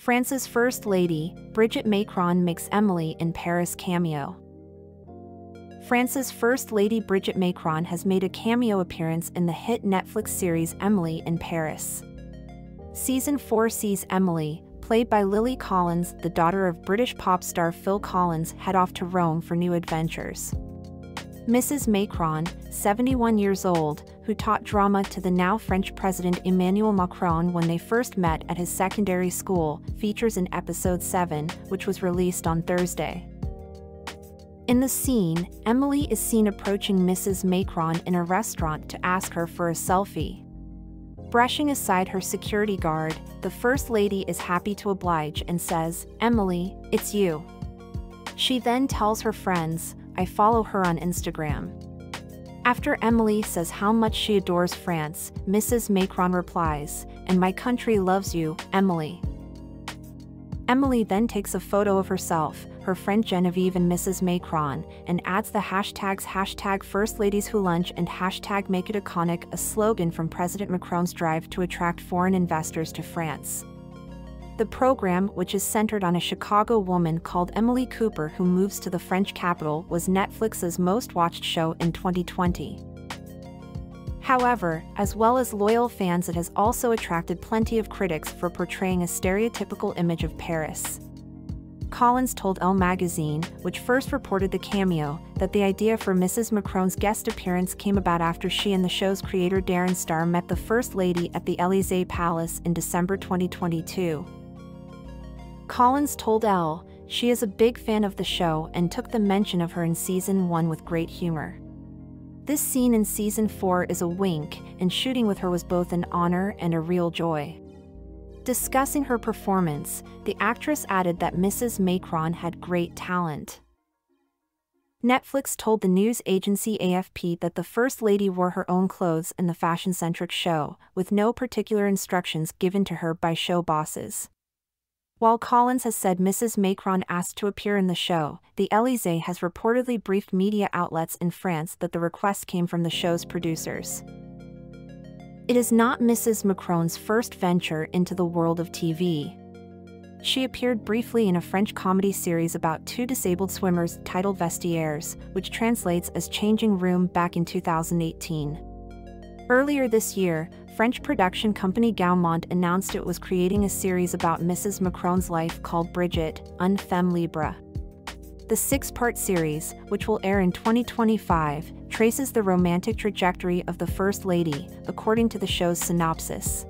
France's First Lady, Brigitte Macron makes Emily in Paris cameo. France's First Lady Brigitte Macron has made a cameo appearance in the hit Netflix series Emily in Paris. Season 4 sees Emily, played by Lily Collins, the daughter of British pop star Phil Collins, head off to Rome for new adventures. Mrs. Macron, 71 years old, who taught drama to the now French President Emmanuel Macron when they first met at his secondary school, features in episode 7, which was released on Thursday. In the scene, Emily is seen approaching Mrs. Macron in a restaurant to ask her for a selfie. Brushing aside her security guard, the First Lady is happy to oblige and says, Emily, it's you. She then tells her friends, I follow her on Instagram. After Emily says how much she adores France, Mrs. Macron replies, And my country loves you, Emily. Emily then takes a photo of herself, her friend Genevieve and Mrs. Macron, and adds the hashtags hashtag First Ladies Who Lunch and hashtag Make It Iconic, a slogan from President Macron's drive to attract foreign investors to France. The program, which is centered on a Chicago woman called Emily Cooper who moves to the French capital, was Netflix's most watched show in 2020. However, as well as loyal fans it has also attracted plenty of critics for portraying a stereotypical image of Paris. Collins told Elle magazine, which first reported the cameo, that the idea for Mrs. Macron's guest appearance came about after she and the show's creator Darren Star met the First Lady at the Elysee Palace in December 2022. Collins told Elle, she is a big fan of the show and took the mention of her in season 1 with great humor. This scene in season 4 is a wink, and shooting with her was both an honor and a real joy. Discussing her performance, the actress added that Mrs. Macron had great talent. Netflix told the news agency AFP that the First Lady wore her own clothes in the fashion centric show, with no particular instructions given to her by show bosses. While Collins has said Mrs. Macron asked to appear in the show, the Elysee has reportedly briefed media outlets in France that the request came from the show's producers. It is not Mrs. Macron's first venture into the world of TV. She appeared briefly in a French comedy series about two disabled swimmers titled Vestiaires, which translates as Changing Room back in 2018. Earlier this year, French production company Gaumont announced it was creating a series about Mrs. Macron's life called Brigitte, Un Femme Libre. The six part series, which will air in 2025, traces the romantic trajectory of the First Lady, according to the show's synopsis.